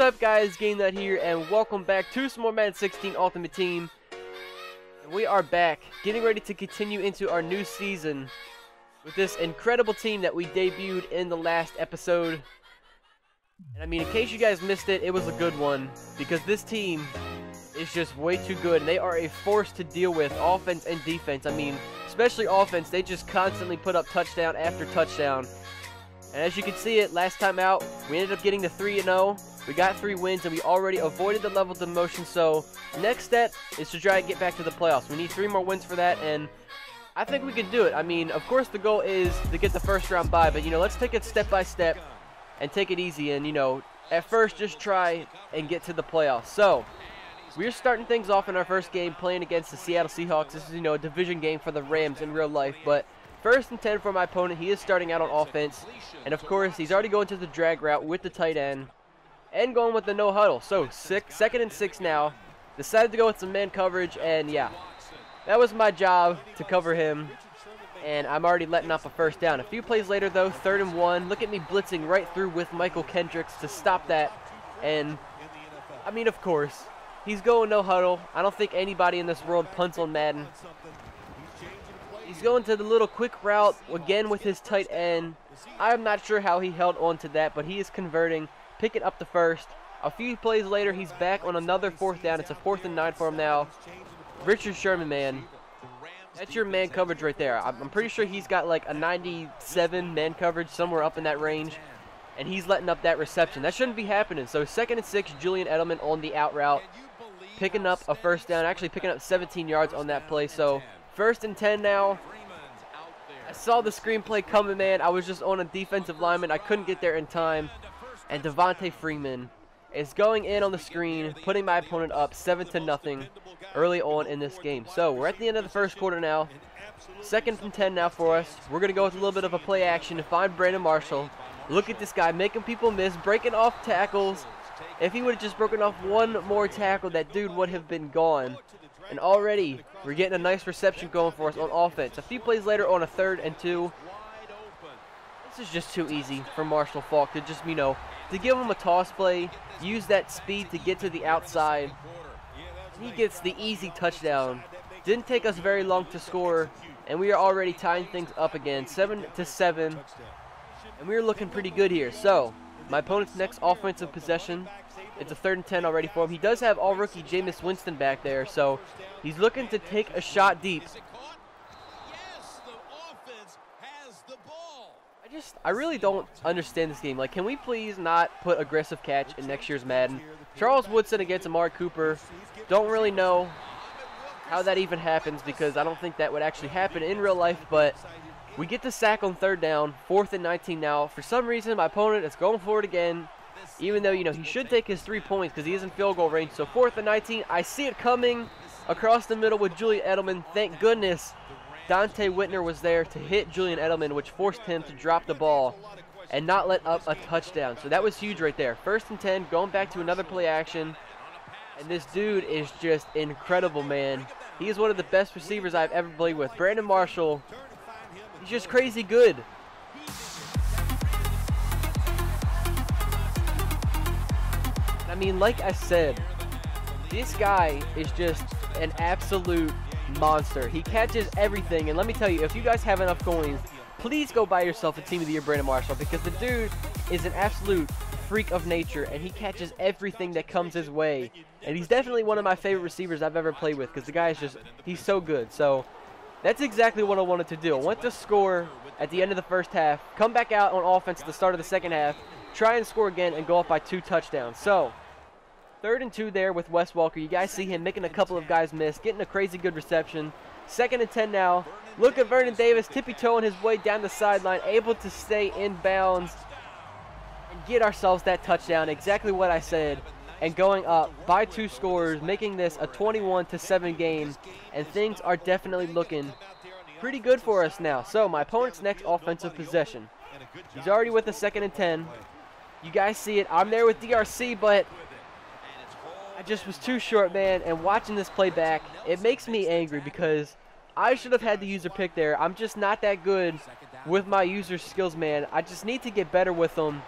What's up guys, GameNut here, and welcome back to some more Madden 16 Ultimate Team. And we are back, getting ready to continue into our new season with this incredible team that we debuted in the last episode. And I mean, in case you guys missed it, it was a good one, because this team is just way too good, they are a force to deal with, offense and defense. I mean, especially offense, they just constantly put up touchdown after touchdown. And as you can see it, last time out, we ended up getting the 3-0. We got three wins, and we already avoided the level demotion. So, next step is to try and get back to the playoffs. We need three more wins for that, and I think we can do it. I mean, of course, the goal is to get the first round bye, but, you know, let's take it step by step and take it easy. And, you know, at first, just try and get to the playoffs. So, we're starting things off in our first game playing against the Seattle Seahawks. This is, you know, a division game for the Rams in real life, but first and 10 for my opponent. He is starting out on offense, and of course, he's already going to the drag route with the tight end and going with the no huddle. So six, second and six now. Decided to go with some man coverage, and yeah, that was my job to cover him. And I'm already letting off a first down. A few plays later, though, third and one. Look at me blitzing right through with Mychal Kendricks to stop that. And, I mean, of course, he's going no huddle. I don't think anybody in this world punts on Madden. He's going to the little quick route, again with his tight end. I'm not sure how he held on to that, but he is converting pick it up the first. A few plays later, he's back on another fourth down. It's a fourth and nine for him now. Richard Sherman, man. That's your man coverage right there. I'm pretty sure he's got like a 97 man coverage, somewhere up in that range. And he's letting up that reception. That shouldn't be happening. So second and six, Julian Edelman on the out route. Picking up a first down. Actually picking up 17 yards on that play. So first and 10 now. I saw the screenplay coming, man. I was just on a defensive lineman. I couldn't get there in time and Devonta Freeman is going in on the screen, putting my opponent up 7 to nothing early on in this game. So we're at the end of the first quarter now. Second from 10 now for us. We're going to go with a little bit of a play action to find Brandon Marshall. Look at this guy making people miss, breaking off tackles. If he would have just broken off one more tackle, that dude would have been gone. And already, we're getting a nice reception going for us on offense. A few plays later on a third and two. This is just too easy for Marshall Faulk to just, you know, to give him a toss play, use that speed to get to the outside. He gets the easy touchdown. Didn't take us very long to score, and we are already tying things up again, 7 to 7. And we're looking pretty good here. So, my opponent's next offensive possession, it's a third and 10 already for him. He does have all rookie Jameis Winston back there, so he's looking to take a shot deep. Just, I really don't understand this game. Like, can we please not put aggressive catch in next year's Madden? Charles Woodson against Amari Cooper. Don't really know how that even happens because I don't think that would actually happen in real life, but we get the sack on third down, fourth and 19 now. For some reason, my opponent is going for it again, even though, you know, he should take his three points because he is in field goal range. So fourth and 19, I see it coming across the middle with Julian Edelman. Thank goodness Donte Whitner was there to hit Julian Edelman, which forced him to drop the ball and not let up a touchdown. So that was huge right there. First and 10, going back to another play action. And this dude is just incredible, man. He is one of the best receivers I've ever played with. Brandon Marshall, he's just crazy good. I mean, like I said, this guy is just an absolute monster. He catches everything, and let me tell you, if you guys have enough coins, please go buy yourself a Team of the Year Brandon Marshall because the dude is an absolute freak of nature, and he catches everything that comes his way. And he's definitely one of my favorite receivers I've ever played with because the guy is just, he's so good. So that's exactly what I wanted to do. I want to score at the end of the first half, come back out on offense at the start of the second half, try and score again, and go up by two touchdowns. So Third and two there with Wes Welker. You guys see him making a couple of guys miss, getting a crazy good reception. Second and 10 now. Look at Vernon Davis tippy-toeing his way down the sideline, able to stay in bounds and get ourselves that touchdown. Exactly what I said. And going up by two scores, making this a 21 to 7 game. And things are definitely looking pretty good for us now. So my opponent's next offensive possession. He's already with a second and 10. You guys see it. I'm there with DRC, but I just was too short, man, and watching this play back, it makes me angry because I should have had the user pick there. I'm just not that good with my user skills, man. I just need to get better with them.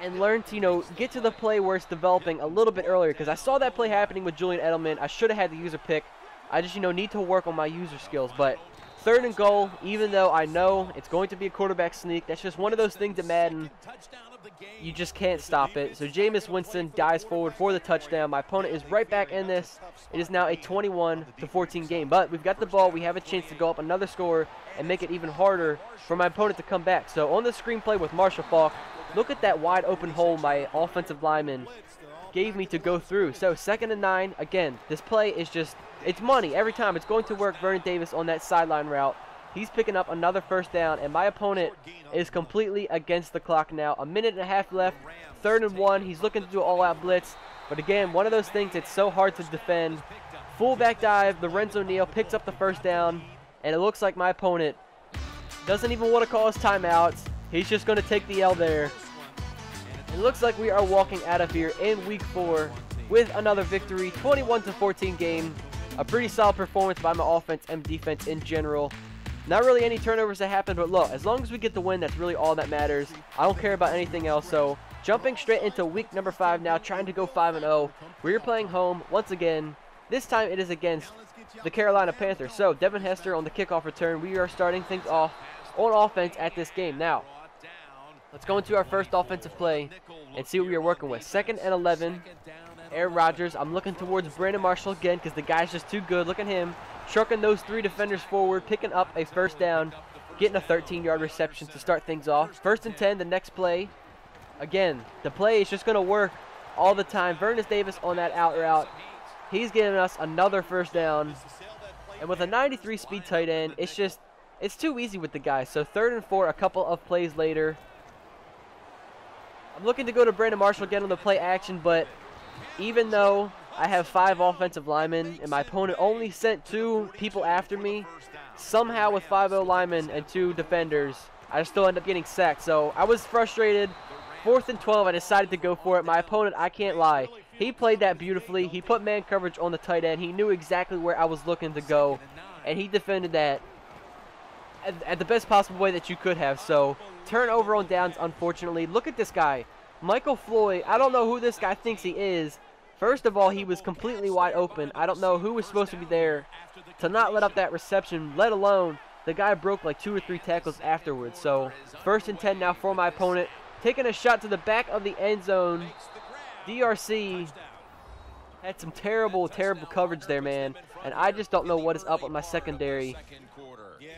and learn to, you know, get to the play where it's developing a little bit earlier. Because I saw that play happening with Julian Edelman. I should have had the user pick. I just, you know, need to work on my user skills. But third and goal, even though I know it's going to be a quarterback sneak, that's just one of those things to Madden. You just can't stop it. So Jameis Winston dives forward for the touchdown. My opponent is right back in this. It is now a 21 to 14 game. But we've got the ball. We have a chance to go up another score and make it even harder for my opponent to come back. So on the screenplay with Marshall Faulk, look at that wide open hole my offensive lineman gave me to go through. So second and nine. Again, this play is just, it's money every time. It's going to work Vernon Davis on that sideline route. He's picking up another first down, and my opponent is completely against the clock now. A minute and a half left, third and one. He's looking to do all-out blitz. But again, one of those things that's so hard to defend. Fullback dive, Lorenzo Neal picks up the first down, and it looks like my opponent doesn't even want to call his timeouts. He's just going to take the L there. It looks like we are walking out of here in week four with another victory, 21 to 14 game. A pretty solid performance by my offense and defense in general. Not really any turnovers that happened, but look, as long as we get the win, that's really all that matters. I don't care about anything else. So jumping straight into week number five now, trying to go 5-0. We're playing home once again. This time it is against the Carolina Panthers. So Devin Hester on the kickoff return. We are starting things off on offense at this game. Now, let's go into our first offensive play and see what we are working with. Second and 11. Aaron Rodgers. I'm looking towards Brandon Marshall again because the guy's just too good. Look at him trucking those three defenders forward, picking up a first down, getting a 13-yard reception to start things off. First and 10, the next play. Again, the play is just going to work all the time. Vernon Davis on that out route. He's giving us another first down. And with a 93 speed tight end, it's just, it's too easy with the guy. So third and four, a couple of plays later. I'm looking to go to Brandon Marshall again on the play action, but even though I have five offensive linemen, and my opponent only sent two people after me. Somehow with five O linemen and two defenders, I still end up getting sacked. So I was frustrated. Fourth and 12, I decided to go for it. My opponent, I can't lie, he played that beautifully. He put man coverage on the tight end. He knew exactly where I was looking to go, and he defended that at, at the best possible way that you could have. So turnover on downs, unfortunately. Look at this guy. Michael Floyd, I don't know who this guy thinks he is, First of all, he was completely wide open. I don't know who was supposed to be there to not let up that reception, let alone the guy broke like two or three tackles afterwards. So first and 10 now for my opponent. Taking a shot to the back of the end zone. DRC had some terrible, terrible coverage there, man. And I just don't know what is up with my secondary.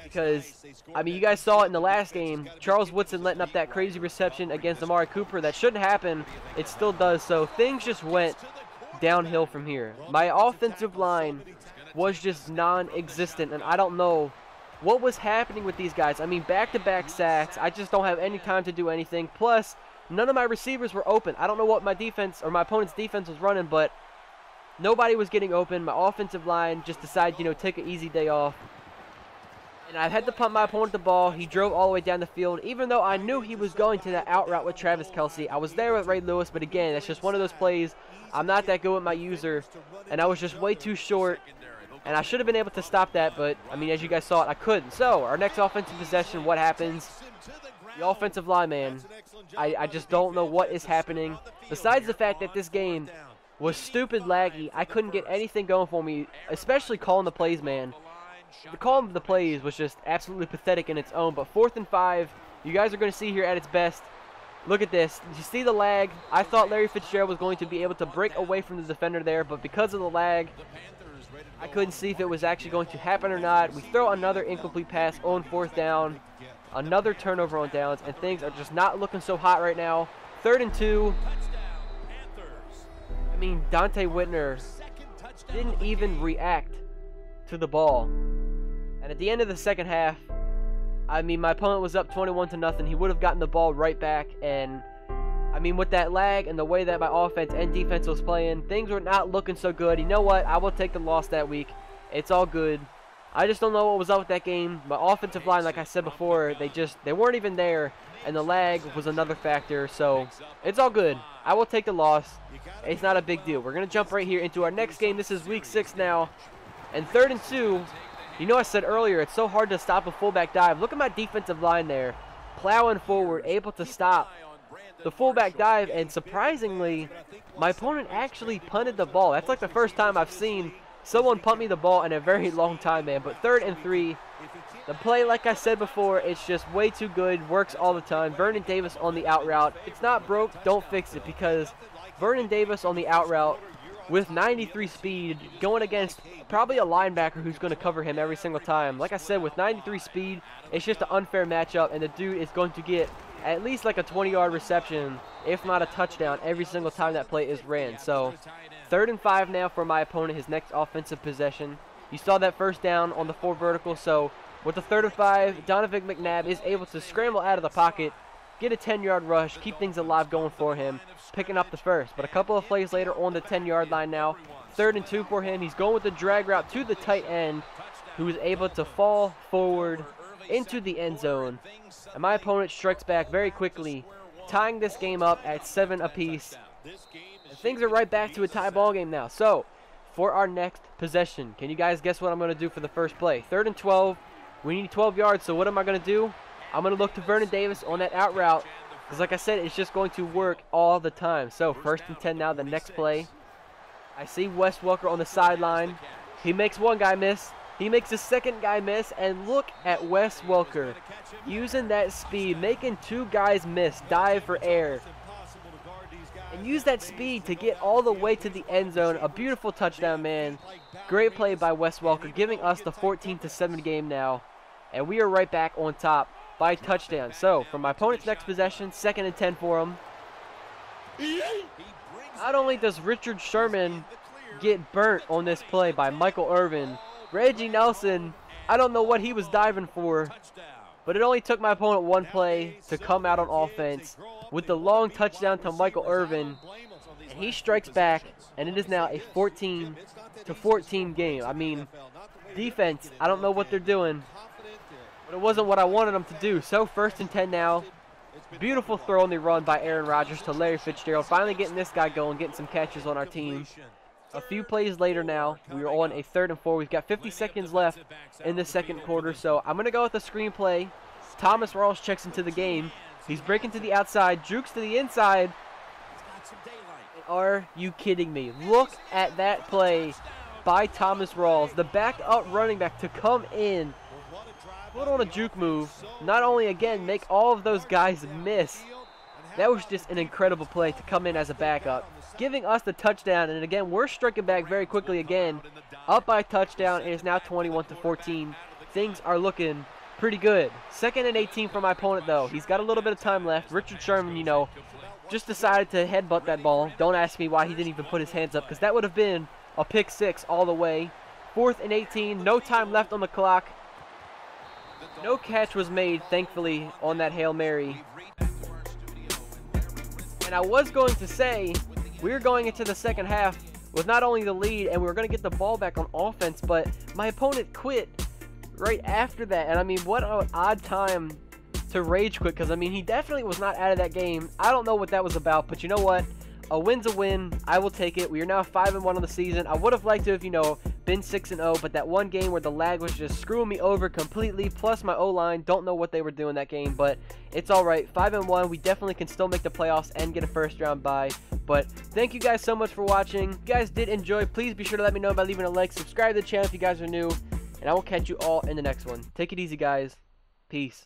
Because, I mean, you guys saw it in the last game. Charles Woodson letting up that crazy reception against Amari Cooper. That shouldn't happen. It still does. So things just went downhill from here. My offensive line was just non-existent, and I don't know what was happening with these guys. I mean, back-to-back -back sacks. I just don't have any time to do anything. Plus, none of my receivers were open. I don't know what my defense or my opponent's defense was running, but nobody was getting open. My offensive line just decided, you know, take an easy day off. And I had to pump my opponent the ball. He drove all the way down the field. Even though I knew he was going to that out route with Travis Kelce, I was there with Ray Lewis. But again, that's just one of those plays. I'm not that good with my user. And I was just way too short. And I should have been able to stop that. But, I mean, as you guys saw it, I couldn't. So, our next offensive possession, what happens? The offensive line, man. I, I just don't know what is happening. Besides the fact that this game was stupid laggy. I couldn't get anything going for me, especially calling the plays, man the call of the plays was just absolutely pathetic in its own. But fourth and five, you guys are going to see here at its best. Look at this. You see the lag? I thought Larry Fitzgerald was going to be able to break away from the defender there, but because of the lag, I couldn't see if it was actually going to happen or not. We throw another incomplete pass on fourth down, another turnover on downs, and things are just not looking so hot right now. Third and two. I mean, Donte Whitner didn't even react to the ball. And at the end of the second half, I mean, my opponent was up 21 to nothing. He would have gotten the ball right back. And, I mean, with that lag and the way that my offense and defense was playing, things were not looking so good. You know what? I will take the loss that week. It's all good. I just don't know what was up with that game. My offensive line, like I said before, they just, they weren't even there. And the lag was another factor. So, it's all good. I will take the loss. It's not a big deal. We're going to jump right here into our next game. This is week six now. And third and two, you know I said earlier, it's so hard to stop a fullback dive. Look at my defensive line there. Plowing forward, able to stop the fullback dive, and surprisingly, my opponent actually punted the ball. That's like the first time I've seen someone punt me the ball in a very long time, man. But third and three, the play, like I said before, it's just way too good, works all the time. Vernon Davis on the out route. It's not broke, don't fix it, because Vernon Davis on the out route with 93 speed going against probably a linebacker who's going to cover him every single time. Like I said, with 93 speed, it's just an unfair matchup, and the dude is going to get at least like a 20-yard reception, if not a touchdown, every single time that play is ran. So third and five now for my opponent, his next offensive possession. You saw that first down on the four vertical, so with the third and five, Donovan McNabb is able to scramble out of the pocket, get a 10-yard rush, keep things alive going for him, picking up the first. But a couple of plays later on the 10-yard line now, third and two for him. He's going with the drag route to the tight end, who is able to fall forward into the end zone. And my opponent strikes back very quickly, tying this game up at seven apiece. And things are right back to a tie ball game now. So, for our next possession, can you guys guess what I'm going to do for the first play? Third and 12. We need 12 yards, so what am I going to do? I'm going to look to Vernon Davis on that out route. Because like I said, it's just going to work all the time. So first and 10 now, the next play. I see Wes Welker on the sideline. He makes one guy miss. He makes the second guy miss. And look at Wes Welker using that speed, making two guys miss, dive for air. And use that speed to get all the way to the end zone. A beautiful touchdown, man. Great play by Wes Welker, giving us the 14 7 game now. And we are right back on top by touchdown. So, for my opponent's next possession, second and 10 for him. Not only does Richard Sherman get burnt on this play by Michael Irvin, Reggie Nelson, I don't know what he was diving for, but it only took my opponent one play to come out on offense with the long touchdown to Michael Irvin. And he strikes back, and it is now a 14 to 14 game. I mean, defense, I don't know what they're doing, but it wasn't what I wanted them to do. So first and 10 now. Beautiful throw on the run by Aaron Rodgers to Larry Fitzgerald. Finally getting this guy going, getting some catches on our team. A few plays later now, we are on a third and four. We've got 50 seconds left in the second quarter, so I'm going to go with the screenplay. Thomas Rawls checks into the game. He's breaking to the outside, jukes to the inside. Are you kidding me? Look at that play by Thomas Rawls, the backup running back to come in put on a juke move, not only again make all of those guys miss, that was just an incredible play to come in as a backup, giving us the touchdown. And again, we're striking back very quickly again, up by touchdown. and It is now 21 to 14. Things are looking pretty good. Second and 18 for my opponent though. He's got a little bit of time left. Richard Sherman, you know, just decided to headbutt that ball. Don't ask me why he didn't even put his hands up because that would have been a pick six all the way. Fourth and 18, no time left on the clock. No catch was made, thankfully, on that Hail Mary. And I was going to say, we are going into the second half with not only the lead and we were going to get the ball back on offense, but my opponent quit right after that. And I mean, what an odd time to rage quit because I mean, he definitely was not out of that game. I don't know what that was about, but you know what? A win's a win. I will take it. We are now 5 and 1 on the season. I would have liked to have, you know, been 6 and 0, but that one game where the lag was just screwing me over completely, plus my O-line, don't know what they were doing that game, but it's all right. 5 and 1, we definitely can still make the playoffs and get a first round bye. But thank you guys so much for watching. If you guys did enjoy, please be sure to let me know by leaving a like, subscribe to the channel if you guys are new, and I will catch you all in the next one. Take it easy, guys. Peace.